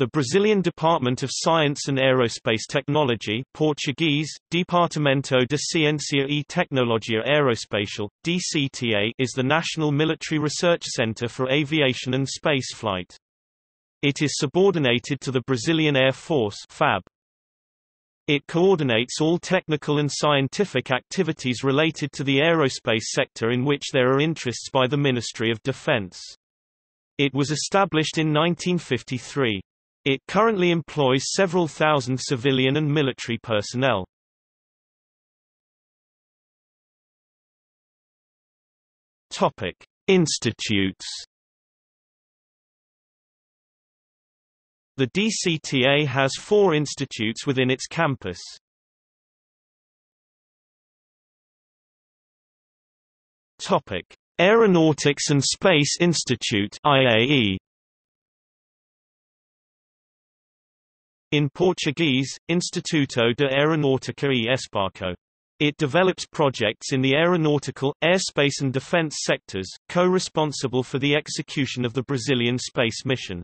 The Brazilian Department of Science and Aerospace Technology Portuguese, Departamento de Ciência e Tecnologia Aeroespacial, DCTA is the national military research center for aviation and spaceflight. It is subordinated to the Brazilian Air Force FAB. It coordinates all technical and scientific activities related to the aerospace sector in which there are interests by the Ministry of Defense. It was established in 1953. It currently employs several thousand civilian and military personnel. Topic: Institutes. The DCTA has four institutes within its campus. Topic: Aeronautics and Space Institute (IAE). In Portuguese, Instituto de Aeronáutica e Espaço. It develops projects in the aeronautical, airspace and defense sectors, co-responsible for the execution of the Brazilian space mission.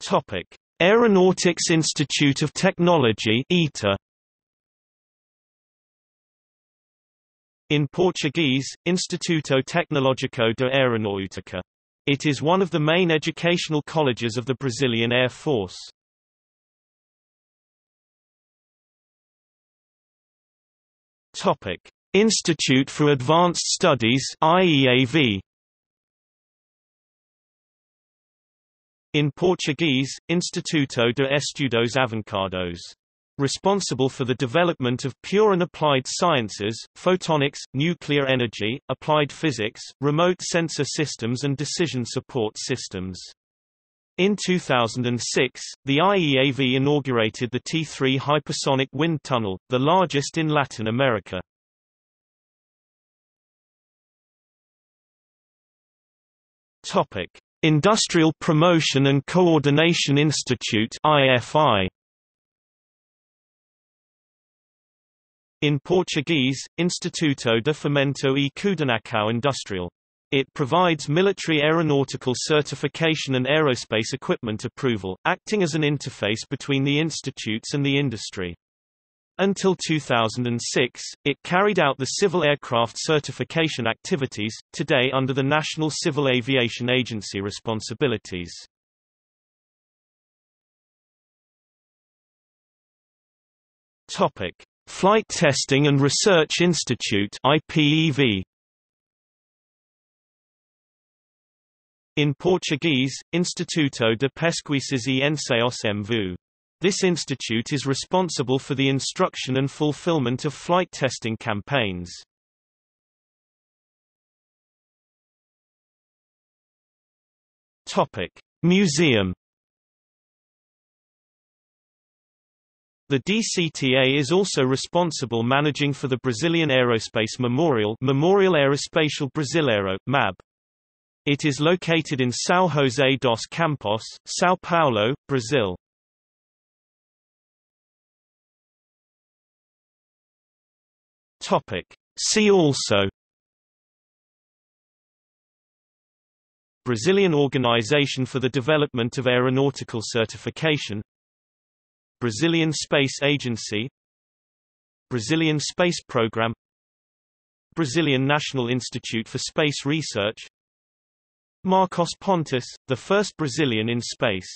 Topic: Aeronautics Institute of Technology (ITA). In Portuguese, Instituto Tecnológico de Aeronáutica. It is one of the main educational colleges of the Brazilian Air Force. Topic: Institute for Advanced Studies IEAV. In Portuguese, Instituto de Estudos Avançados responsible for the development of pure and applied sciences, photonics, nuclear energy, applied physics, remote sensor systems and decision support systems. In 2006, the IEAV inaugurated the T3 hypersonic wind tunnel, the largest in Latin America. Topic: Industrial Promotion and Coordination Institute (IFI). In Portuguese, Instituto de Fomento e Coordenação Industrial. It provides military aeronautical certification and aerospace equipment approval, acting as an interface between the institutes and the industry. Until 2006, it carried out the civil aircraft certification activities, today under the National Civil Aviation Agency responsibilities. Topic: Flight Testing and Research Institute IPEV In Portuguese, Instituto de Pesquisas e Ensaios em Voo. This institute is responsible for the instruction and fulfillment of flight testing campaigns. Topic: Museum The DCTA is also responsible managing for the Brazilian Aerospace Memorial Memorial Aeroespacial Brasileiro, MAB. It is located in São José dos Campos, São Paulo, Brazil. Topic. See also Brazilian Organization for the Development of Aeronautical Certification Brazilian Space Agency Brazilian Space Program Brazilian National Institute for Space Research Marcos Pontes, the first Brazilian in space